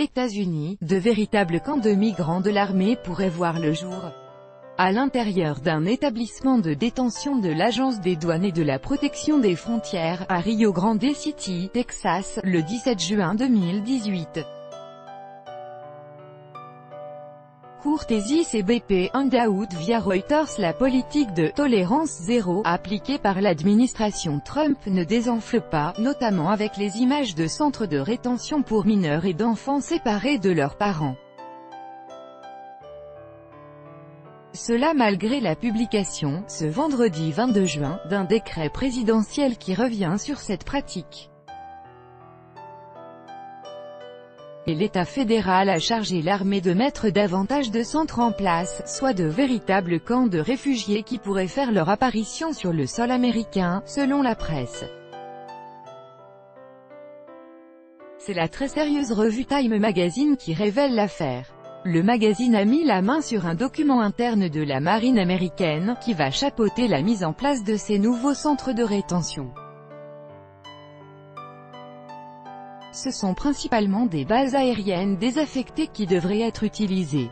États-Unis, de véritables camps de migrants de l'armée pourraient voir le jour à l'intérieur d'un établissement de détention de l'Agence des douanes et de la protection des frontières, à Rio Grande City, Texas, le 17 juin 2018. Courtésis et BP Hangout via Reuters La politique de « tolérance zéro » appliquée par l'administration Trump ne désenfle pas, notamment avec les images de centres de rétention pour mineurs et d'enfants séparés de leurs parents. Cela malgré la publication, ce vendredi 22 juin, d'un décret présidentiel qui revient sur cette pratique. Et l'État fédéral a chargé l'armée de mettre davantage de centres en place, soit de véritables camps de réfugiés qui pourraient faire leur apparition sur le sol américain, selon la presse. C'est la très sérieuse revue Time Magazine qui révèle l'affaire. Le magazine a mis la main sur un document interne de la marine américaine, qui va chapeauter la mise en place de ces nouveaux centres de rétention. Ce sont principalement des bases aériennes désaffectées qui devraient être utilisées.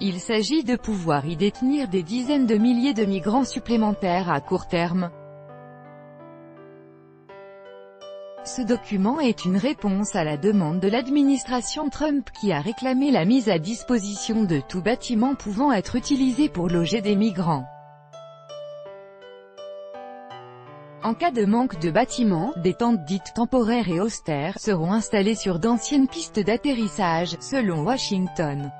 Il s'agit de pouvoir y détenir des dizaines de milliers de migrants supplémentaires à court terme. Ce document est une réponse à la demande de l'administration Trump qui a réclamé la mise à disposition de tout bâtiment pouvant être utilisé pour loger des migrants. En cas de manque de bâtiments, des tentes dites temporaires et austères seront installées sur d'anciennes pistes d'atterrissage, selon Washington.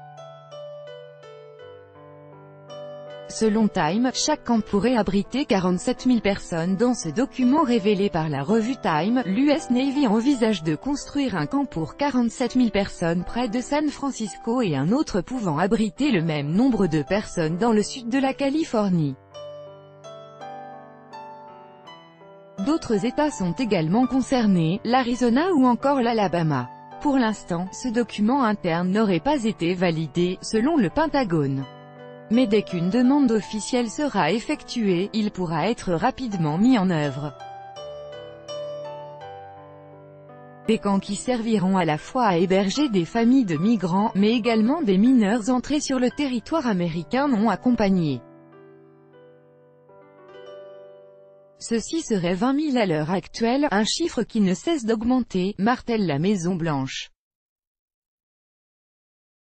Selon Time, chaque camp pourrait abriter 47 000 personnes dans ce document révélé par la revue Time, l'US Navy envisage de construire un camp pour 47 000 personnes près de San Francisco et un autre pouvant abriter le même nombre de personnes dans le sud de la Californie. D'autres États sont également concernés, l'Arizona ou encore l'Alabama. Pour l'instant, ce document interne n'aurait pas été validé, selon le Pentagone. Mais dès qu'une demande officielle sera effectuée, il pourra être rapidement mis en œuvre. Des camps qui serviront à la fois à héberger des familles de migrants, mais également des mineurs entrés sur le territoire américain non accompagnés. Ceci serait 20 000 à l'heure actuelle, un chiffre qui ne cesse d'augmenter, martèle la Maison-Blanche.